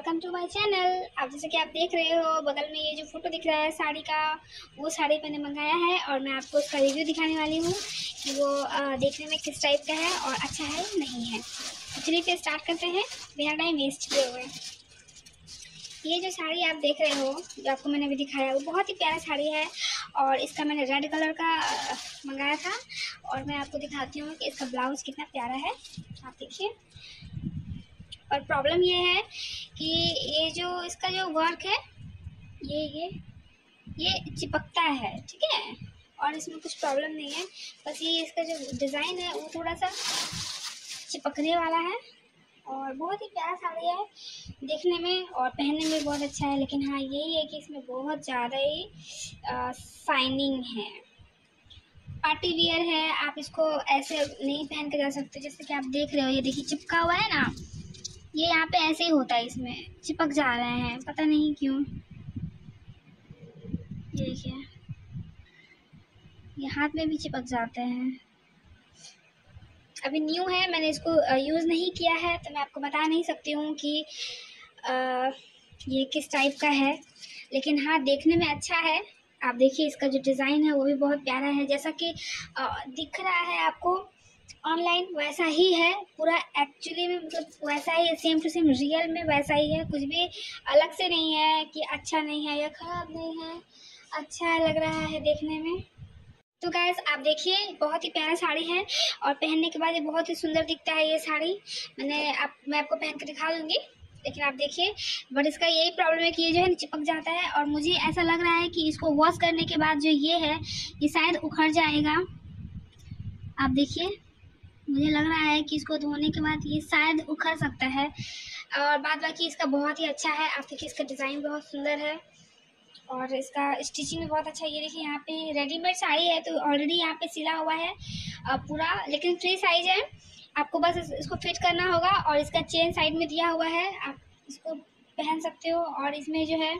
Welcome to my channel आप जैसे कि आप देख रहे हो, बगल में ये जो फ़ोटो दिख रहा है साड़ी का, वो साड़ी मैंने मंगाया है और मैं आपको उसका रिव्यू दिखाने वाली हूँ कि वो देखने में किस टाइप का है और अच्छा है, नहीं है। तो चलिए फिर स्टार्ट करते हैं। बिना टाइम वेस्ट किए हुए ये जो साड़ी आप देख रहे हो, जो आपको मैंने अभी दिखाया, वो बहुत ही प्यारा साड़ी है और इसका मैंने रेड कलर का मंगाया था और मैं आपको दिखाती हूँ कि इसका ब्लाउज कितना प्यारा है। आप देखिए। और प्रॉब्लम ये है कि ये जो इसका जो वर्क है, ये ये ये चिपकता है, ठीक है? और इसमें कुछ प्रॉब्लम नहीं है। बस ये इसका जो डिज़ाइन है, वो थोड़ा सा चिपकने वाला है। और बहुत ही प्यारा साड़ी है। देखने में और पहनने में बहुत अच्छा है, लेकिन हाँ यही है कि इसमें बहुत ज़्यादा ही शाइनिंग है। पार्टी वियर है, आप इसको ऐसे नहीं पहन के जा सकते, जैसे कि आप देख रहे हो, ये देखिए चिपका हुआ है ना। ये यहाँ पे ऐसे ही होता है इसमें। चिपक जा रहे हैं। पता नहीं क्यों। ये देखिए। ये हाथ में भी चिपक जाते हैं। अभी न्यू है मैंने इसको यूज़ नहीं किया है तो मैं आपको बता नहीं सकती हूँ कि आ, ये किस टाइप का है। लेकिन हाँ देखने में अच्छा है। आप देखिए इसका जो डिज़ाइन है वो भी बहुत प्यारा है। जैसा कि दिख रहा है आपको ऑनलाइन वैसा ही है, पूरा एक्चुअली में मतलब वैसा ही है सेम टू सेम रियल में वैसा ही है, कुछ भी अलग से नहीं है कि अच्छा नहीं है या ख़राब नहीं है अच्छा लग रहा है देखने में। तो गैस आप देखिए, बहुत ही प्यारा साड़ी है और पहनने के बाद ये बहुत ही सुंदर दिखता है ये साड़ी। मैंने आप, मैं आपको पहन कर दिखा दूँगी, लेकिन आप देखिए बट इसका यही प्रॉब्लम है कि ये जो है चिपक जाता है और मुझे ऐसा लग रहा है कि इसको वॉश करने के बाद जो ये है, ये शायद उखड़ जाएगा। आप देखिए। मुझे लग रहा है कि इसको धोने के बाद ये शायद उखड़ सकता है। और बाद बाकी इसका बहुत ही अच्छा है। आप देखिए, इसका डिज़ाइन बहुत सुंदर है। और इसका स्टिचिंग भी बहुत अच्छा है। ये देखिए, यहाँ पे रेडीमेड साड़ी है तो ऑलरेडी यहाँ पे सिला हुआ है पूरा। लेकिन फ्री साइज़ है। आपको बस इसको फिट करना होगा और इसका चेन साइड में दिया हुआ है। आप इसको पहन सकते हो। और इसमें जो है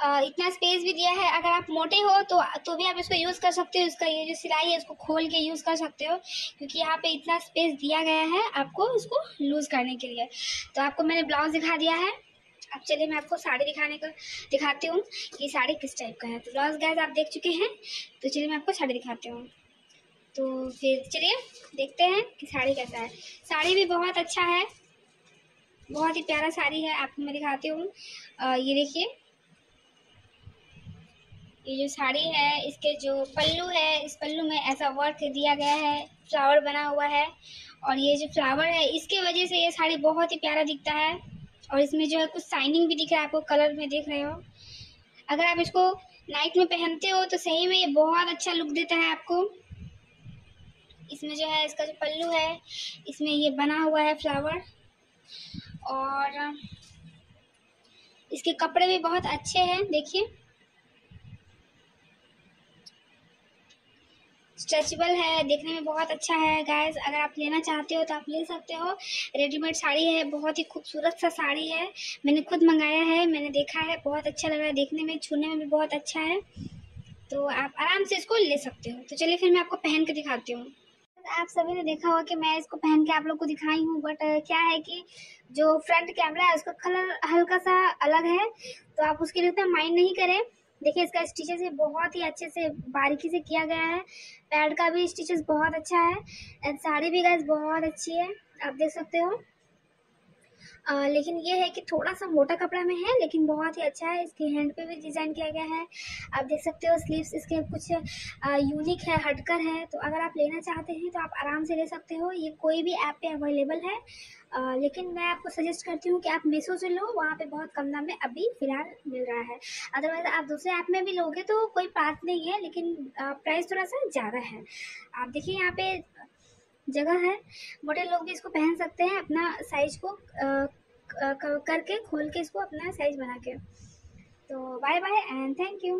इतना स्पेस भी दिया है। अगर आप मोटे हो तो तो भी आप इसको यूज़ कर सकते हो। इसका ये जो सिलाई है, इसको खोल के यूज़ कर सकते हो। क्योंकि यहाँ पे इतना स्पेस दिया गया है आपको इसको लूज़ करने के लिए। तो आपको मैंने ब्लाउज दिखा दिया है। अब चलिए मैं आपको साड़ी दिखाने का, दिखाती हूँ कि साड़ी किस टाइप का है। तो ब्लाउज गैस आप देख चुके हैं। तो चलिए मैं आपको साड़ी दिखाती हूँ। तो फिर चलिए देखते हैं कि साड़ी कैसा है। साड़ी भी बहुत अच्छा है। बहुत ही प्यारा साड़ी है, आपको मैं दिखाती हूँ। ये देखिए। ये जो साड़ी है, इसके जो पल्लू है, इस पल्लू में ऐसा वर्क दिया गया है फ्लावर बना हुआ है और ये जो फ्लावर है, इसके वजह से ये साड़ी बहुत ही प्यारा दिखता है और इसमें जो है कुछ साइनिंग भी दिख रहा है, आपको कलर में देख रहे हो। अगर आप इसको नाइट में पहनते हो तो सही में ये बहुत अच्छा लुक देता है आपको। इसमें जो है, इसका जो पल्लू है, इसमें ये बना हुआ है फ्लावर और इसके कपड़े भी बहुत अच्छे हैं, देखिए। स्ट्रेचेबल है, देखने में बहुत अच्छा है। गैस अगर आप लेना चाहते हो तो आप ले सकते हो। रेडीमेड साड़ी है, बहुत ही खूबसूरत सा साड़ी है। मैंने खुद मंगाया है, मैंने देखा है, बहुत अच्छा लग रहा है देखने में, छूने में भी बहुत अच्छा है। तो आप आराम से इसको ले सकते हो। तो चलिए फिर मैं आपको पहन के दिखाती हूँ। आप सभी ने देखा होगा कि मैं इसको पहन के आप लोग को दिखाई हूँ बट क्या है कि जो फ्रंट कैमरा है, उसका कलर हल्का सा अलग है। तो आप उसके लिए उतना माइंड नहीं करें। देखिए, इसका स्टिचेस भी बहुत ही अच्छे से बारीकी से किया गया है। पैड का भी स्टिचेस बहुत अच्छा है। एंड साड़ी भी गैस बहुत अच्छी है। आप देख सकते हो। आ, लेकिन ये है कि थोड़ा सा मोटा कपड़ा में है लेकिन बहुत ही अच्छा है। इसके हैंड पे भी डिज़ाइन किया गया है। आप देख सकते हो स्लीव्स इसके कुछ यूनिक है हटकर है। तो अगर आप लेना चाहते हैं तो आप आराम से ले सकते हो। ये कोई भी ऐप पे अवेलेबल है। आ, लेकिन मैं आपको सजेस्ट करती हूँ कि आप मीशो से लो वहाँ पे बहुत कम दाम में अभी फ़िलहाल मिल रहा है। अदरवाइज़ आप दूसरे ऐप में भी लोगे तो कोई बात नहीं है लेकिन प्राइस थोड़ा सा ज़्यादा है। आप देखिए यहाँ पे जगह है। मोटे लोग भी इसको पहन सकते हैं अपना साइज़ को करके, खोल के इसको अपना साइज़ बना के। तो bye bye and thank you